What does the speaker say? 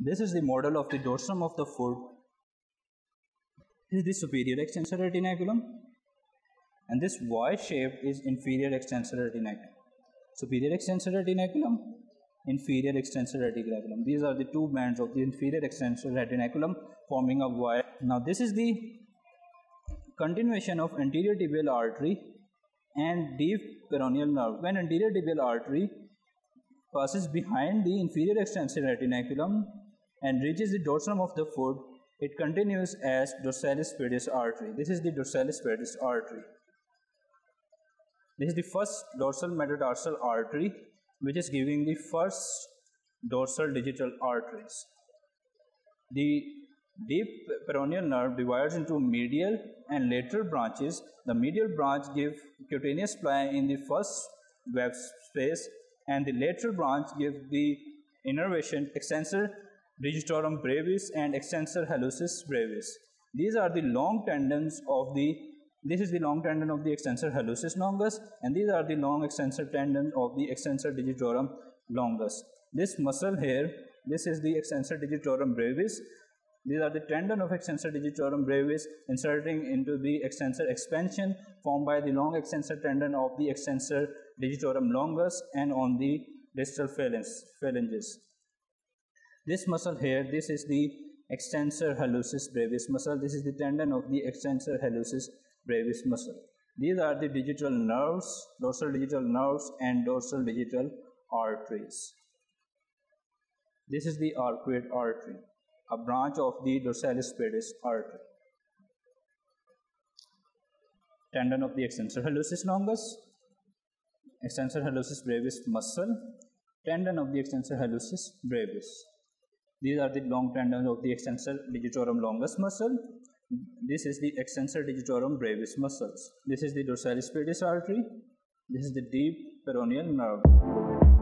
This is the model of the dorsum of the foot. This is the superior extensor retinaculum and this Y shape is inferior extensor retinaculum. Superior extensor retinaculum, inferior extensor retinaculum. These are the two bands of the inferior extensor retinaculum forming a Y. Now this is the continuation of anterior tibial artery and deep peroneal nerve. When anterior tibial artery passes behind the inferior extensor retinaculum and reaches the dorsum of the foot, it continues as dorsalis pedis artery. This is the dorsalis pedis artery. This is the first dorsal metatarsal artery which is giving the first dorsal digital arteries. The deep peroneal nerve divides into medial and lateral branches. The medial branch give cutaneous pili in the first web space and the lateral branch give the innervation extensor digitorum brevis and extensor hallucis brevis. These are the long tendons of the this is the long tendon of the extensor hallucis longus and these are the long extensor tendons of the extensor digitorum longus. This muscle here, this is the extensor digitorum brevis. These are the tendon of extensor digitorum brevis inserting into the extensor expansion formed by the long extensor tendon of the extensor digitorum longus and on the distal phalanges. This muscle here, this is the extensor hallucis brevis muscle. This is the tendon of the extensor hallucis brevis muscle. These are the digital nerves, dorsal digital nerves and dorsal digital arteries. This is the arcuate artery, a branch of the dorsalis pedis artery. Tendon of the extensor hallucis longus, extensor hallucis brevis muscle, tendon of the extensor hallucis brevis. These are the long tendons of the extensor digitorum longus muscle. This is the extensor digitorum brevis muscles. This is the dorsalis pedis artery. This is the deep peroneal nerve.